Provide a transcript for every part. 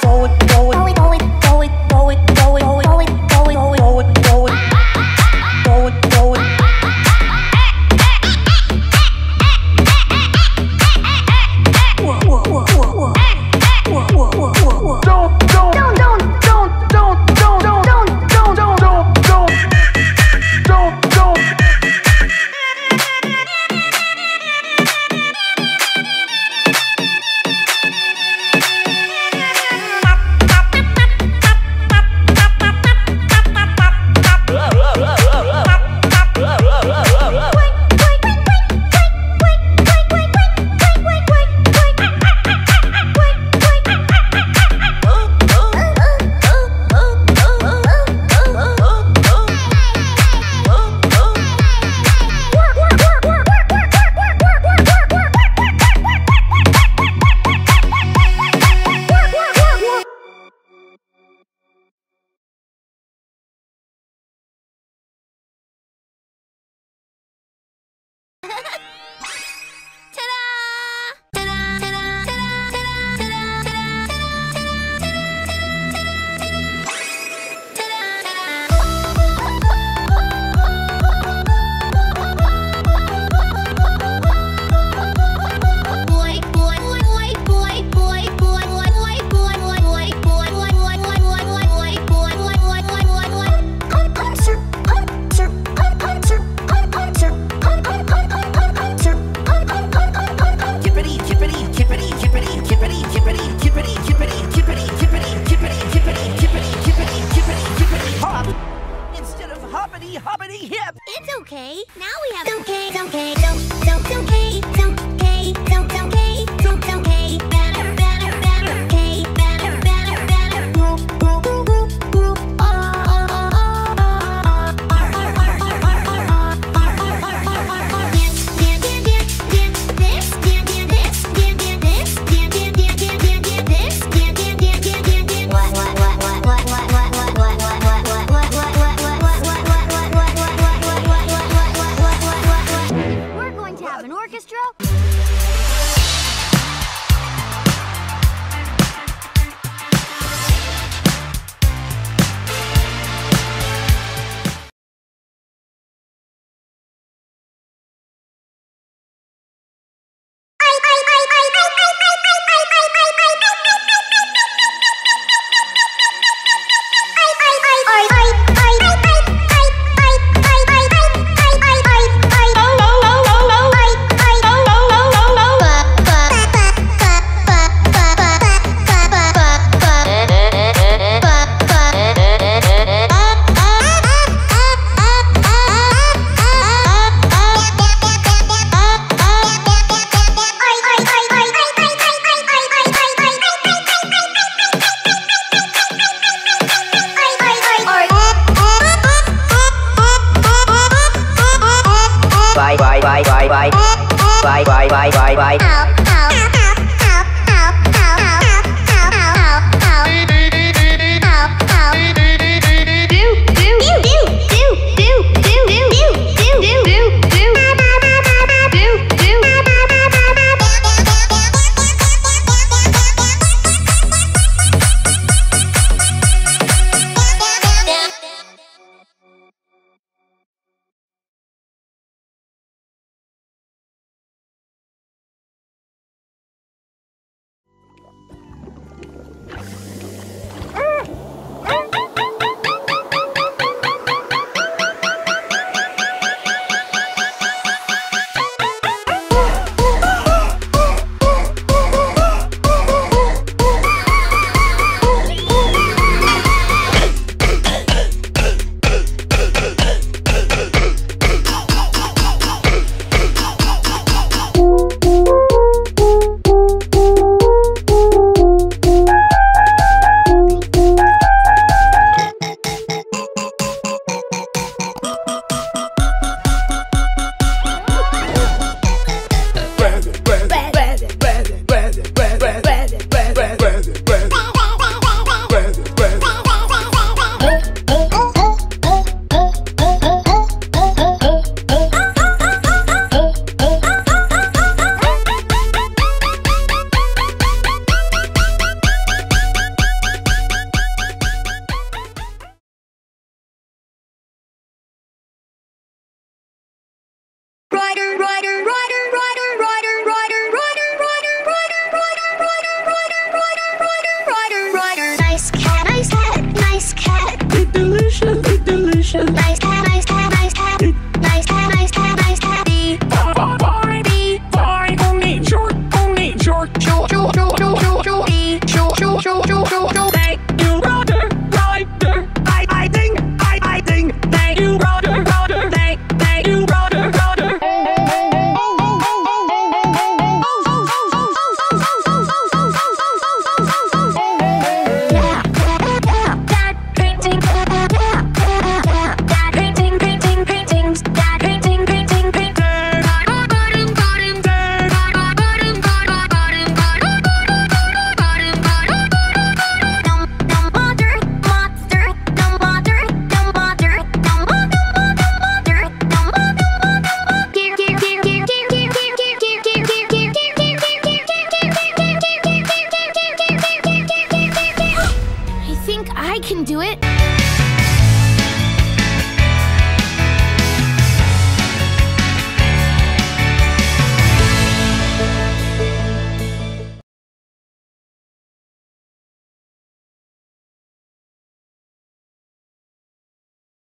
Go it, go it, go it, go it, go it, go it, go it.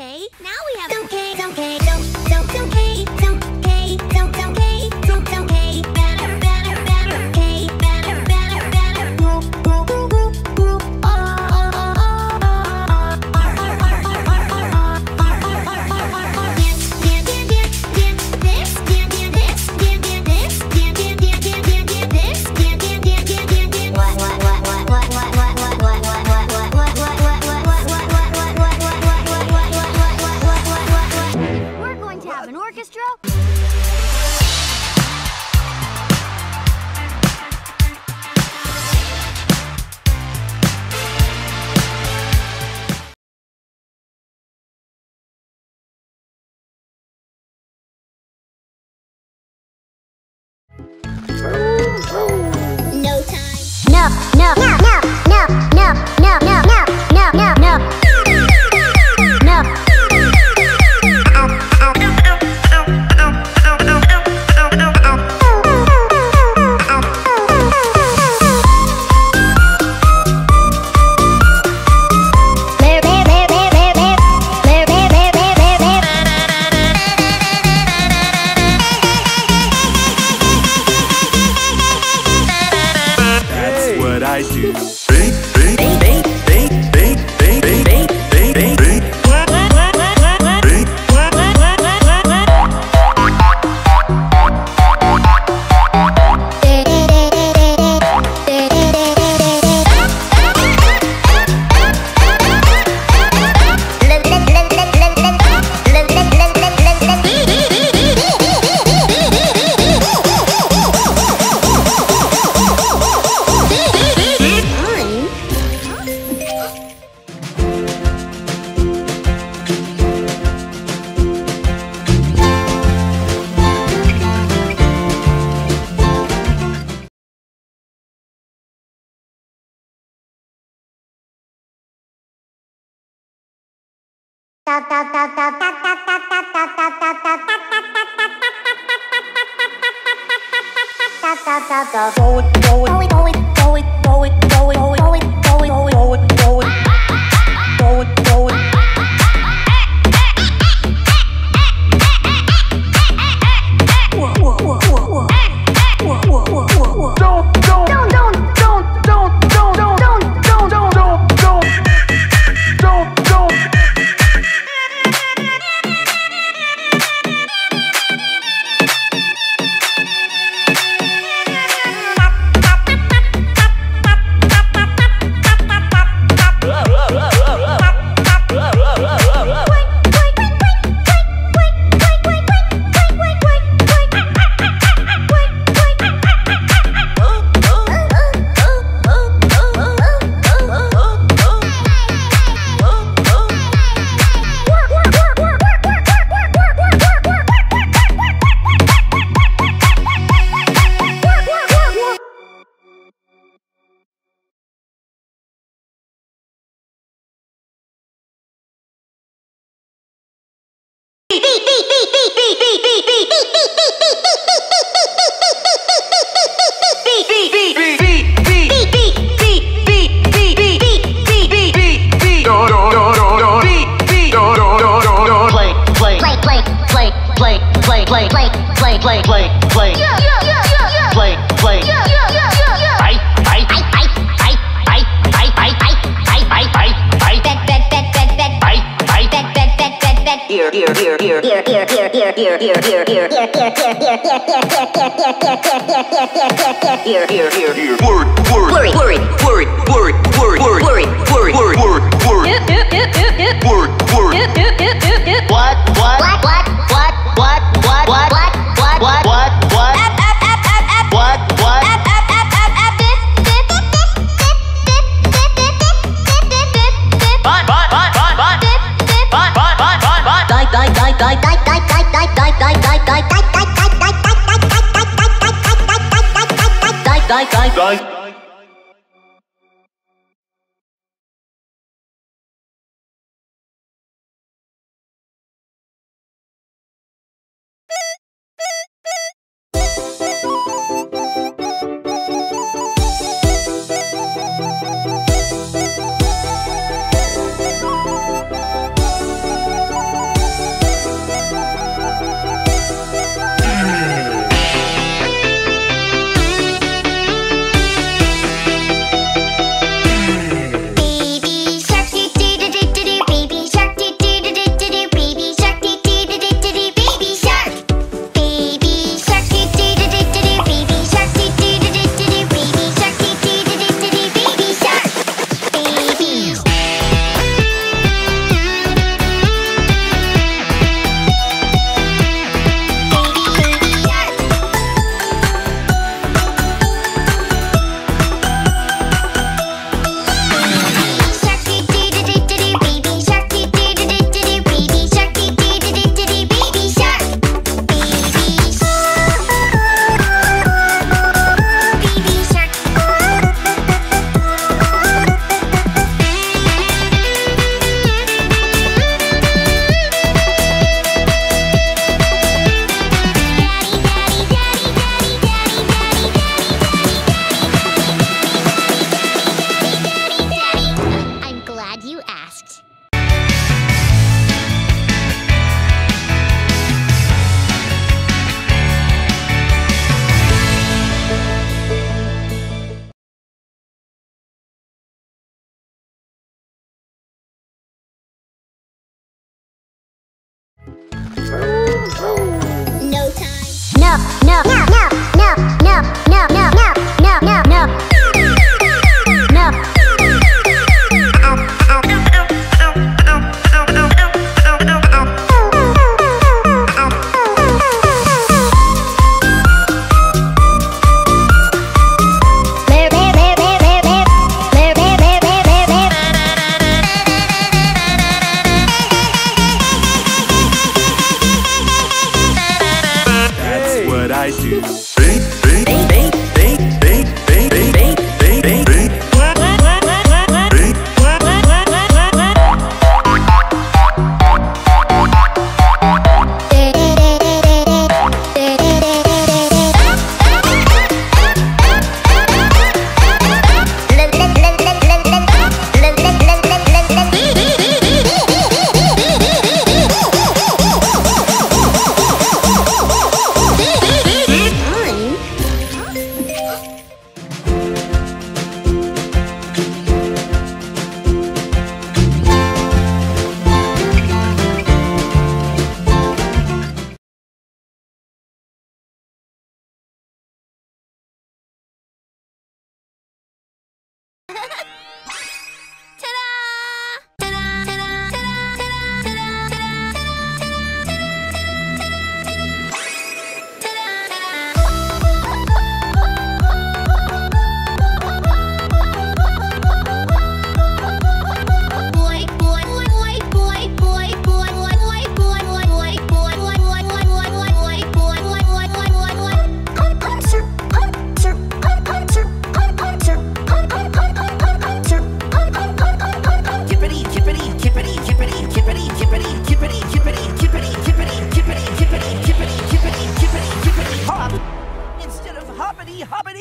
okay. Now we have... Okay, okay, okay. Go it, go it, go it, go it, go it, go it, go it. play, play, play, play, play, play, play, play, play. Yeah. That, that. Here, here, here, here, here, here, here, here, here, here, here, here, here, here, here, here. Word, word, worry, worry, worry, worry, worry, worry, worry, worry, worry, worry, word, word. what, die, die, die,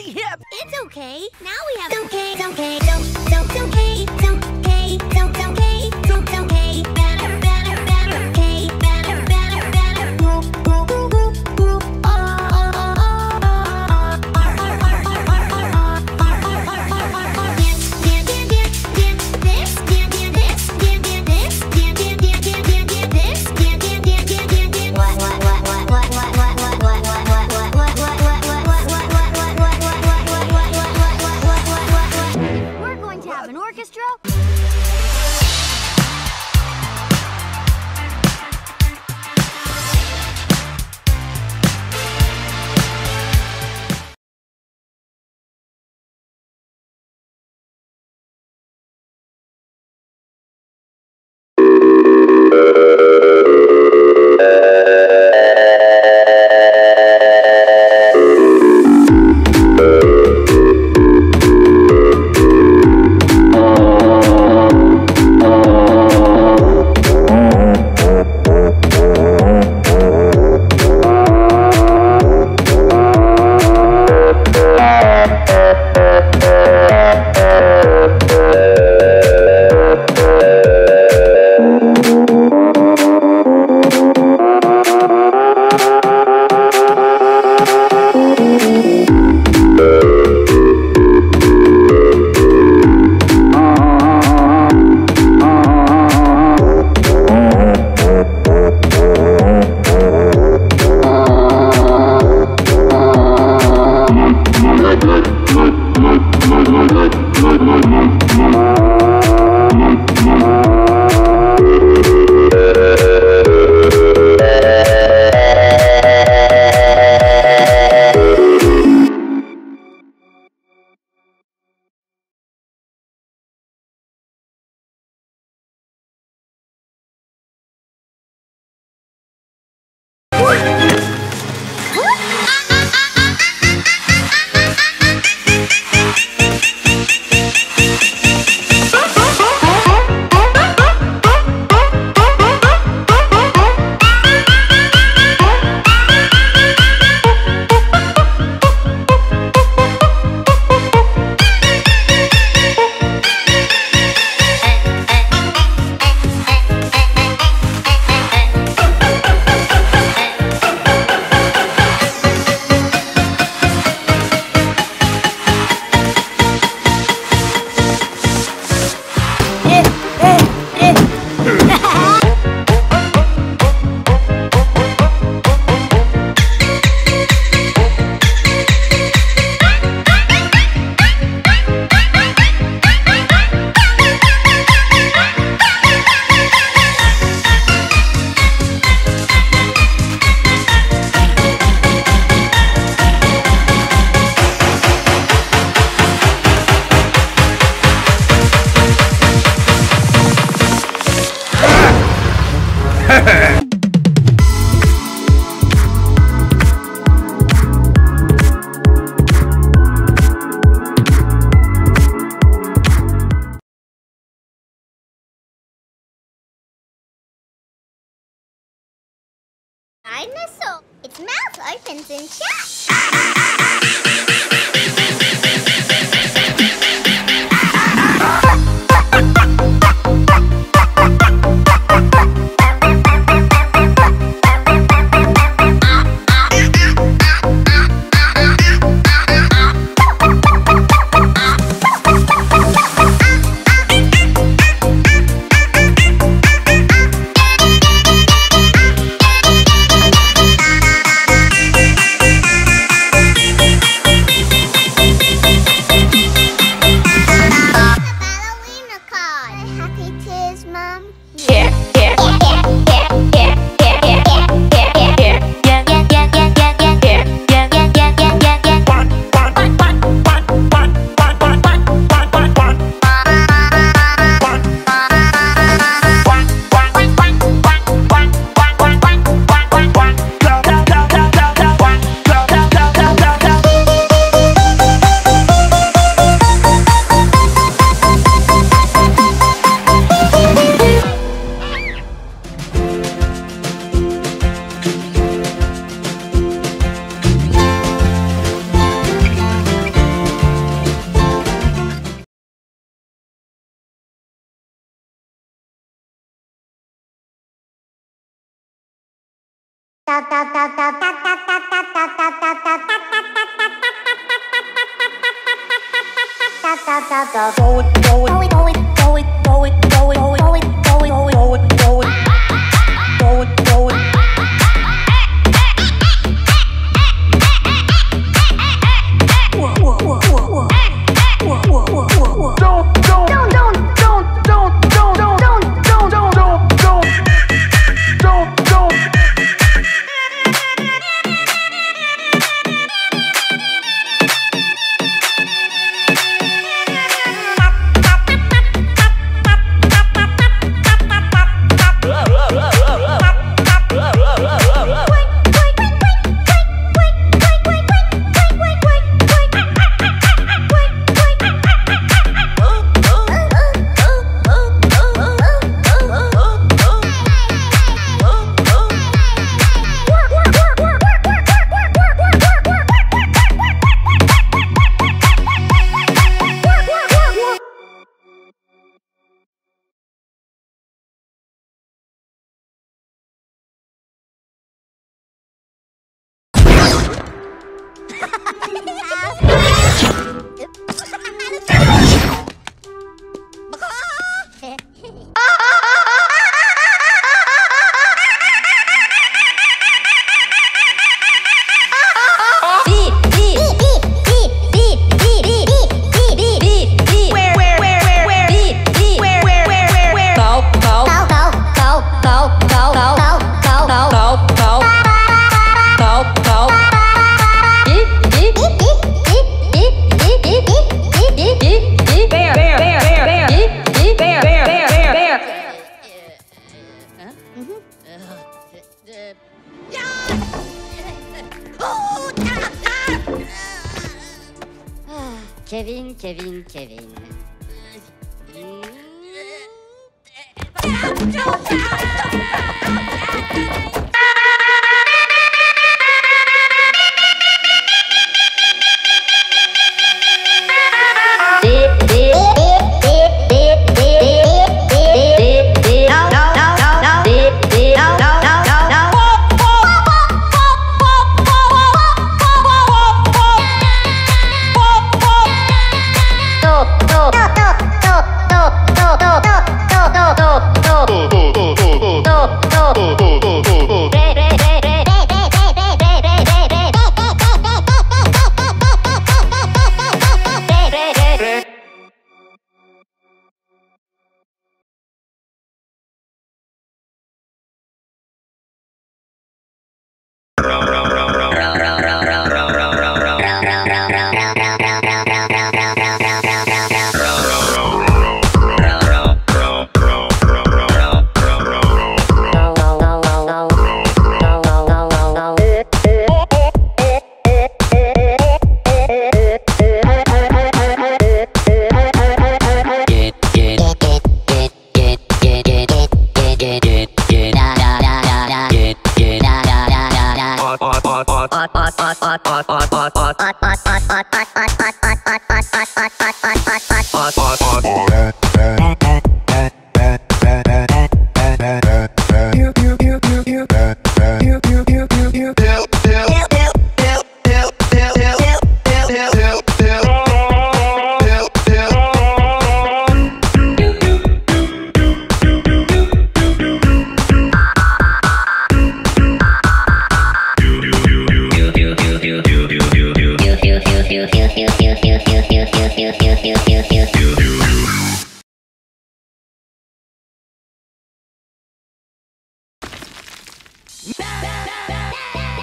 hip. It's okay. Now we have okay, okay, don't, don't, okay, don't, okay, don't, okay,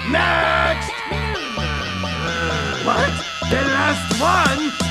Next! What? The last one?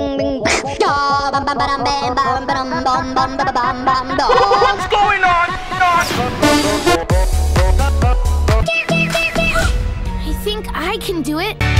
bing bing bam bam bam bam bam bam bam bam bam bam bam What's going on? I think I can do it.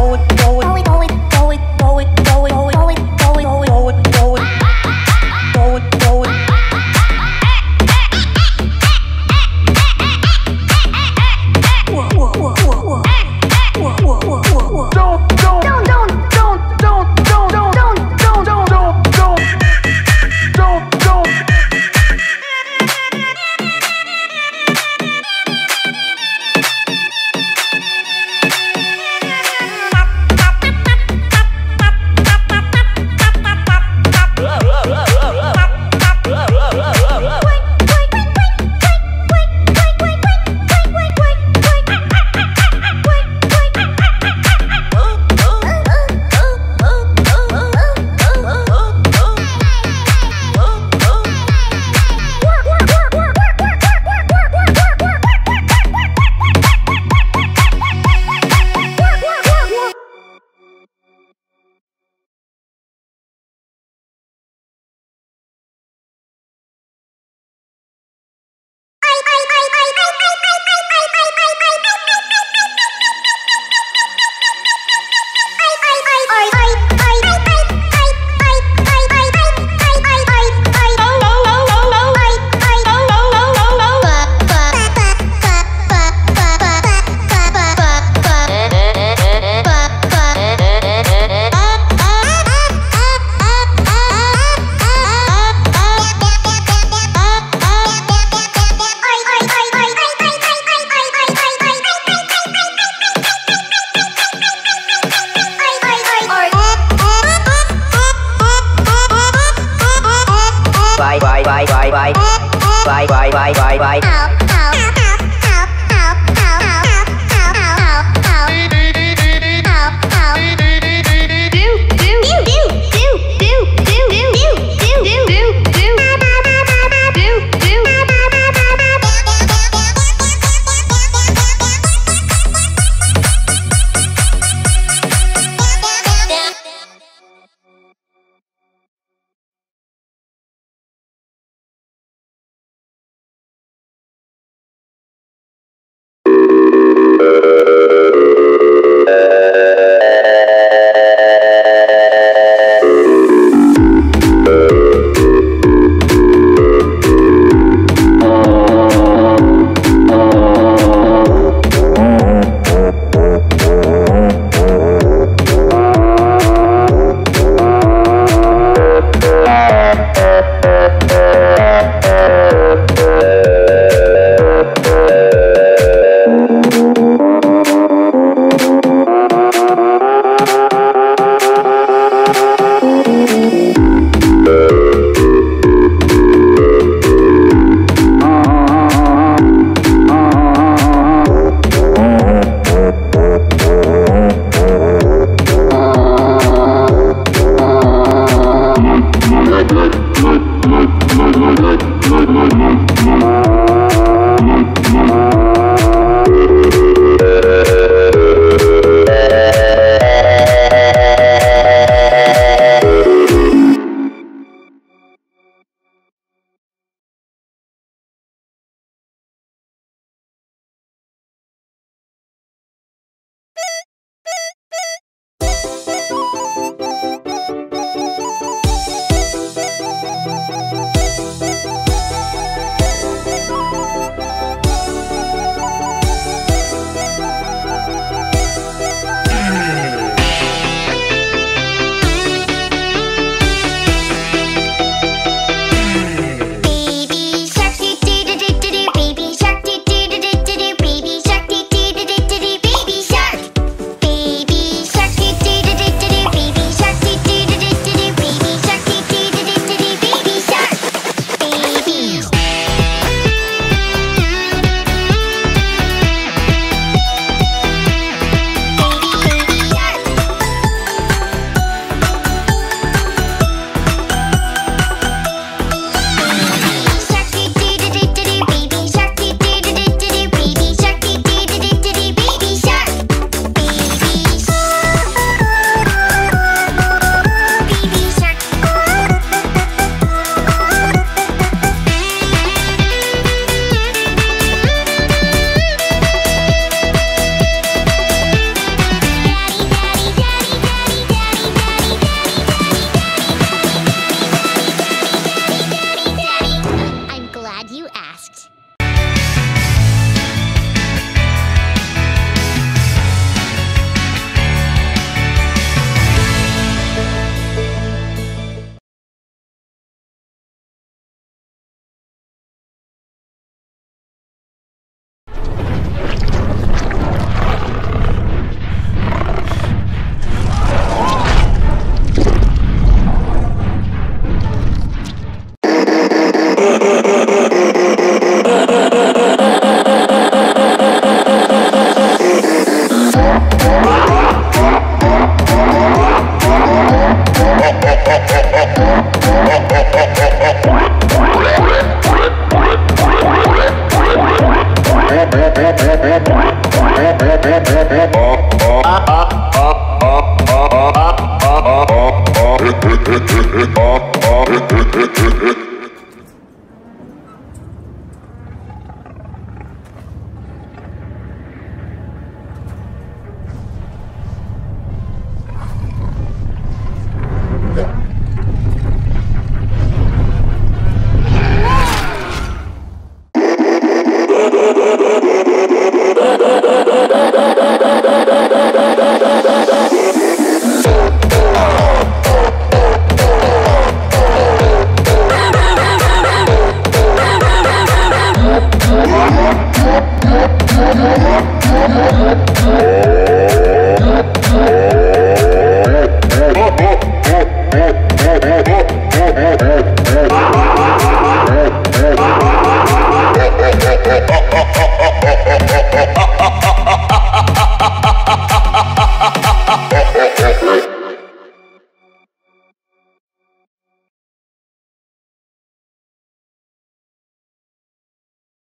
bye bye bye bye bye.